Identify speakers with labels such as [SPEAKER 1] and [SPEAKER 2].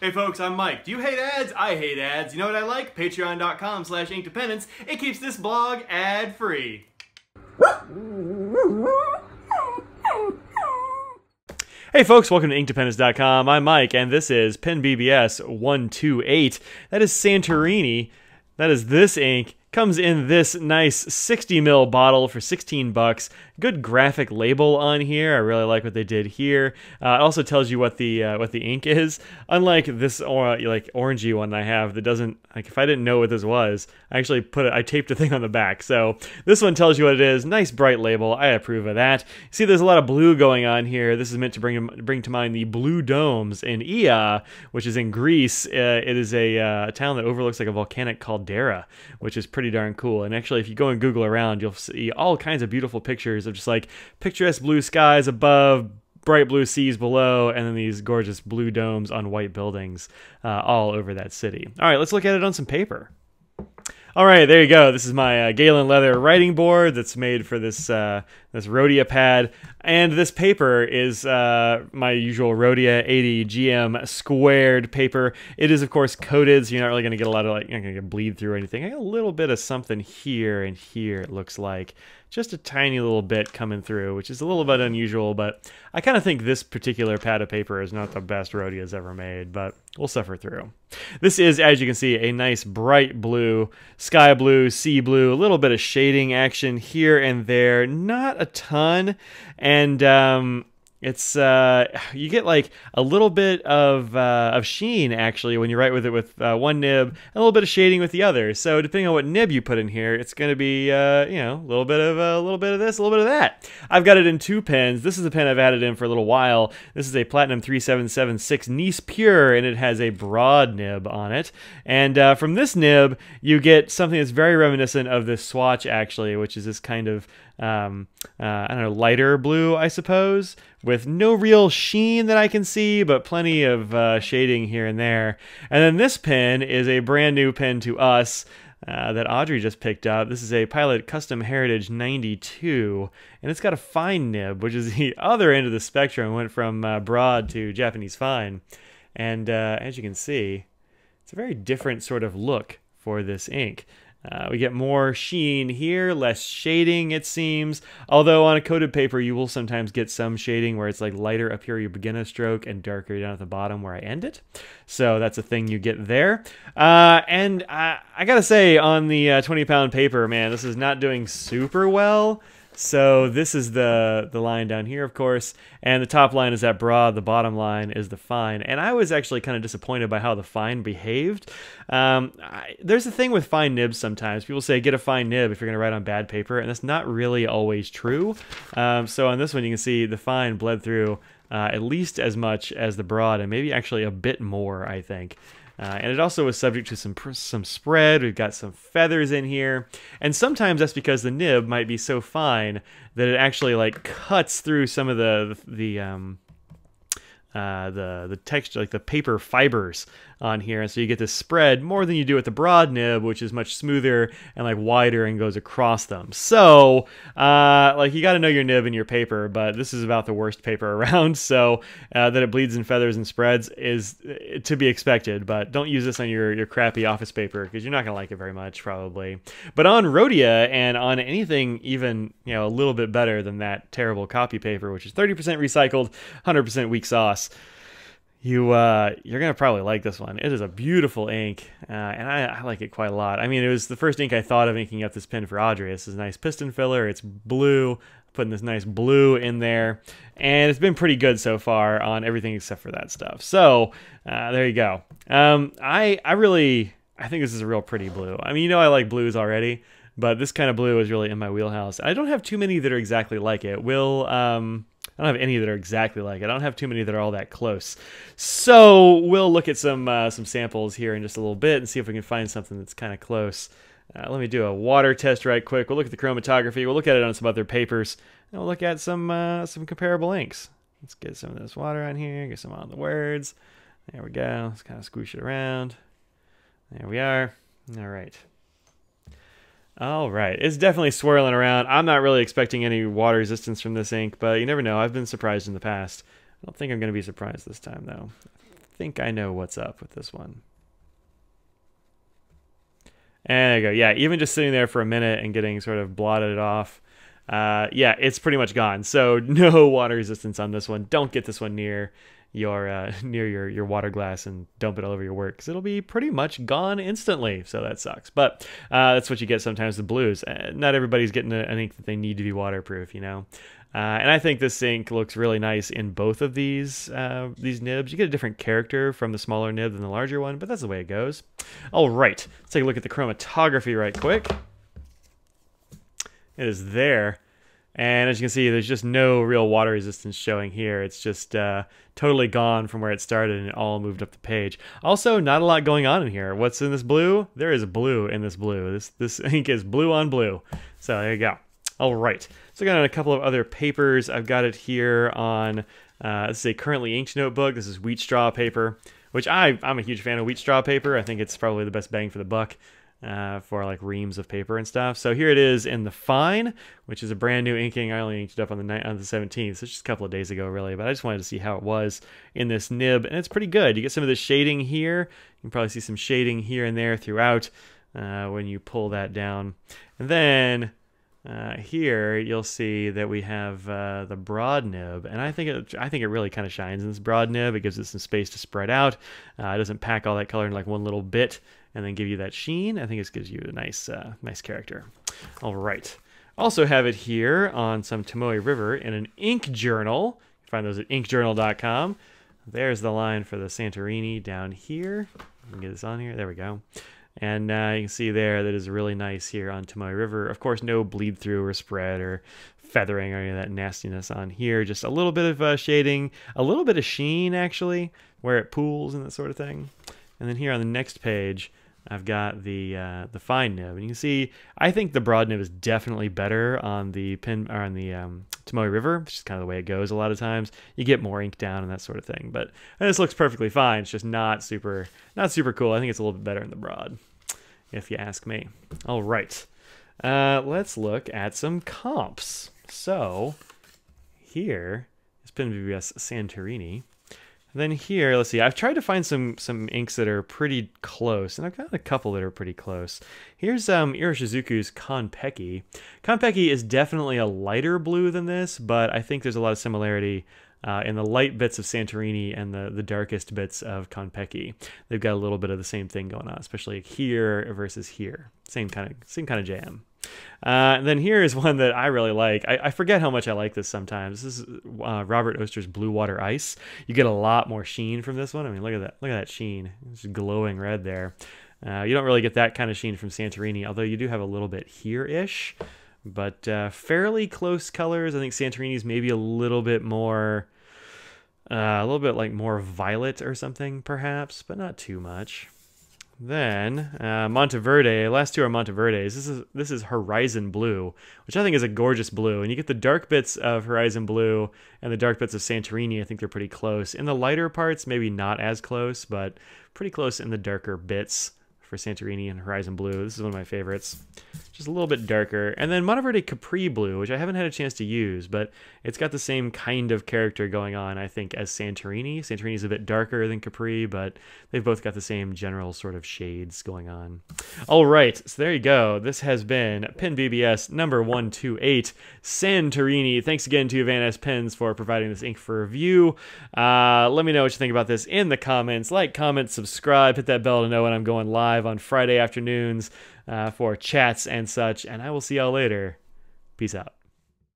[SPEAKER 1] Hey folks, I'm Mike. Do you hate ads? I hate ads. You know what I like? Patreon.com slash Inkdependence. It keeps this blog ad-free. Hey folks, welcome to Inkdependence.com. I'm Mike, and this is Pen BBS 128. That is Santorini. That is this ink. Comes in this nice 60 ml bottle for 16 bucks. Good graphic label on here. I really like what they did here. Uh, it also tells you what the uh, what the ink is. Unlike this or, like orangey one I have that doesn't like if I didn't know what this was, I actually put it I taped a thing on the back. So this one tells you what it is. Nice bright label. I approve of that. See there's a lot of blue going on here. This is meant to bring bring to mind the blue domes in Oia, which is in Greece. Uh, it is a, uh, a town that overlooks like a volcanic caldera, which is pretty darn cool. And actually if you go and Google around, you'll see all kinds of beautiful pictures of just like picturesque blue skies above, bright blue seas below, and then these gorgeous blue domes on white buildings uh, all over that city. All right, let's look at it on some paper. All right, there you go. This is my uh, Galen leather writing board that's made for this uh, this Rhodia pad, and this paper is uh, my usual Rhodia 80 GM squared paper. It is of course coated, so you're not really going to get a lot of like you're not going to bleed through anything. I got a little bit of something here and here. It looks like just a tiny little bit coming through, which is a little bit unusual, but I kind of think this particular pad of paper is not the best Rhodia's ever made, but we'll suffer through. This is, as you can see, a nice bright blue, sky blue, sea blue, a little bit of shading action here and there, not a ton, and um, it's uh, you get like a little bit of uh, of sheen actually when you write with it with uh, one nib, and a little bit of shading with the other. So depending on what nib you put in here, it's going to be uh, you know a little bit of a little bit of this, a little bit of that. I've got it in two pens. This is a pen I've added in for a little while. This is a Platinum 3776 Nice Pure, and it has a broad nib on it. And uh, from this nib, you get something that's very reminiscent of this swatch actually, which is this kind of um, uh, I don't know, lighter blue, I suppose, with no real sheen that I can see, but plenty of uh, shading here and there. And then this pen is a brand new pen to us. Uh, that Audrey just picked up. This is a Pilot Custom Heritage 92, and it's got a fine nib, which is the other end of the spectrum. It went from uh, broad to Japanese fine, and uh, as you can see, it's a very different sort of look for this ink. Uh, we get more sheen here, less shading it seems. Although on a coated paper you will sometimes get some shading where it's like lighter up here you begin a stroke and darker down at the bottom where I end it. So that's a thing you get there. Uh, and I, I, gotta say on the uh, 20 pound paper, man, this is not doing super well. So this is the the line down here, of course, and the top line is that broad. The bottom line is the fine. And I was actually kind of disappointed by how the fine behaved. Um, I, there's a thing with fine nibs sometimes. People say get a fine nib if you're going to write on bad paper, and that's not really always true. Um, so on this one, you can see the fine bled through uh, at least as much as the broad, and maybe actually a bit more, I think. Uh, and it also is subject to some some spread. We've got some feathers in here, and sometimes that's because the nib might be so fine that it actually like cuts through some of the the, the um, uh, the the texture, like the paper fibers on here, and so you get this spread more than you do with the broad nib, which is much smoother and like wider and goes across them. So, uh, like you got to know your nib and your paper, but this is about the worst paper around. So uh, that it bleeds and feathers and spreads is uh, to be expected, but don't use this on your your crappy office paper because you're not gonna like it very much probably. But on Rhodia and on anything even you know a little bit better than that terrible copy paper, which is 30% recycled, 100% weak sauce you uh, you're gonna probably like this one. It is a beautiful ink, uh, and I, I, like it quite a lot. I mean, it was the first ink I thought of inking up this pen for Audrey. This is a nice piston filler. It's blue, putting this nice blue in there, and it's been pretty good so far on everything except for that stuff. So uh, there you go. Um, I I really I think this is a real pretty blue. I mean, you know, I like blues already, but this kind of blue is really in my wheelhouse. I don't have too many that are exactly like it. Will um, I don't have any that are exactly like it. I don't have too many that are all that close. So we'll look at some uh, some samples here in just a little bit and see if we can find something that's kind of close. Uh, let me do a water test right quick. We'll look at the chromatography. We'll look at it on some other papers. And we'll look at some uh, some comparable inks. Let's get some of this water on here. Get some on the words. There we go. Let's kind of squish it around. There we are. All right. All right, it's definitely swirling around. I'm not really expecting any water resistance from this ink, but you never know. I've been surprised in the past. I don't think I'm going to be surprised this time, though. I think I know what's up with this one. And there you go. Yeah, even just sitting there for a minute and getting sort of blotted off. Uh, yeah, it's pretty much gone. So no water resistance on this one. Don't get this one near your uh, near your your water glass and dump it all over your work because it'll be pretty much gone instantly. So that sucks. But uh, that's what you get sometimes with blues. Uh, not everybody's getting an ink that they need to be waterproof, you know. Uh, and I think this ink looks really nice in both of these uh, these nibs. You get a different character from the smaller nib than the larger one, but that's the way it goes. All right, let's take a look at the chromatography right quick. It is there. And as you can see, there's just no real water resistance showing here. It's just uh, totally gone from where it started and it all moved up the page. Also, not a lot going on in here. What's in this blue? There is blue in this blue. This, this ink is blue on blue. So there you go. All right. So I got a couple of other papers. I've got it here on, uh, this is a currently inked notebook. This is wheat straw paper, which I, I'm a huge fan of wheat straw paper. I think it's probably the best bang for the buck. Uh, for like reams of paper and stuff. So here it is in the fine, which is a brand new inking. I only inked it up on the night on the 17th, so just a couple of days ago, really. But I just wanted to see how it was in this nib, and it's pretty good. You get some of the shading here. You can probably see some shading here and there throughout uh, when you pull that down, and then uh, here you'll see that we have uh, the broad nib, and I think it, I think it really kind of shines in this broad nib. It gives it some space to spread out. Uh, it doesn't pack all that color in like one little bit and then give you that sheen. I think this gives you a nice, uh, nice character. All right. Also have it here on some Tomoe River in an ink journal. You find those at inkjournal.com. There's the line for the Santorini down here. get this on here. There we go. And uh, you can see there that is really nice here on Tomoe River. Of course, no bleed through or spread or feathering or any of that nastiness on here. Just a little bit of uh, shading, a little bit of sheen actually, where it pools and that sort of thing. And then here on the next page, I've got the uh, the fine nib, and you can see I think the broad nib is definitely better on the pin or on the um, Tomoe River, which is kind of the way it goes. A lot of times you get more ink down and that sort of thing, but this looks perfectly fine. It's just not super not super cool. I think it's a little bit better in the broad if you ask me. All right, uh, let's look at some comps. So here is Pen BBS Santorini. Then here, let's see. I've tried to find some some inks that are pretty close, and I've got a couple that are pretty close. Here's um, Iroshizuku's Konpeki. Konpeki is definitely a lighter blue than this, but I think there's a lot of similarity uh, in the light bits of Santorini and the, the darkest bits of Konpeki. They've got a little bit of the same thing going on, especially here versus here. Same kind of same kind of jam. Uh, and then here is one that I really like. I, I, forget how much I like this sometimes. This is uh, Robert Oster's Blue Water Ice. You get a lot more sheen from this one. I mean, look at that. Look at that sheen. It's glowing red there. Uh, you don't really get that kind of sheen from Santorini, although you do have a little bit here-ish but uh, fairly close colors. I think Santorini's maybe a little bit more, uh, a little bit like more violet or something, perhaps, but not too much. Then uh, Monteverde. Last two are Monteverdes. This is this is Horizon Blue, which I think is a gorgeous blue. And you get the dark bits of Horizon Blue and the dark bits of Santorini. I think they're pretty close. In the lighter parts, maybe not as close, but pretty close in the darker bits for Santorini and Horizon Blue. This is one of my favorites. Just a little bit darker. And then Monteverde Capri Blue, which I haven't had a chance to use, but it's got the same kind of character going on, I think, as Santorini. Santorini is a bit darker than Capri, but they've both got the same general sort of shades going on. All right, so there you go. This has been Pen BBS number 128, Santorini. Thanks again to Vanness Pens for providing this ink for review. Uh, let me know what you think about this in the comments. Like, comment, subscribe, hit that bell to know when I'm going live on Friday afternoons uh, for chats and such. And I will see y'all later. Peace out.